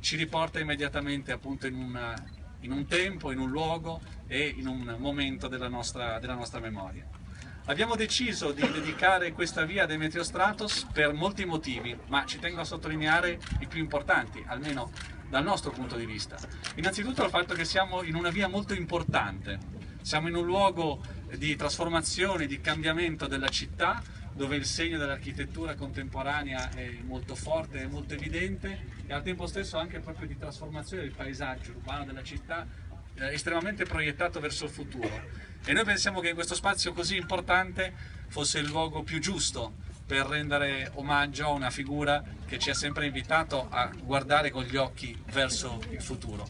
ci riporta immediatamente appunto in, una, in, un tempo, in un luogo e in un momento della nostra, della nostra memoria. Abbiamo deciso di dedicare questa via a Demetrio Stratos per molti motivi, ma ci tengo a sottolineare i più importanti, almeno dal nostro punto di vista. Innanzitutto il fatto che siamo in una via molto importante, siamo in un luogo di trasformazione, di cambiamento della città, dove il segno dell'architettura contemporanea è molto forte, è molto evidente e al tempo stesso anche proprio di trasformazione del paesaggio urbano della città eh, estremamente proiettato verso il futuro. E noi pensiamo che in questo spazio così importante fosse il luogo più giusto per rendere omaggio a una figura che ci ha sempre invitato a guardare con gli occhi verso il futuro.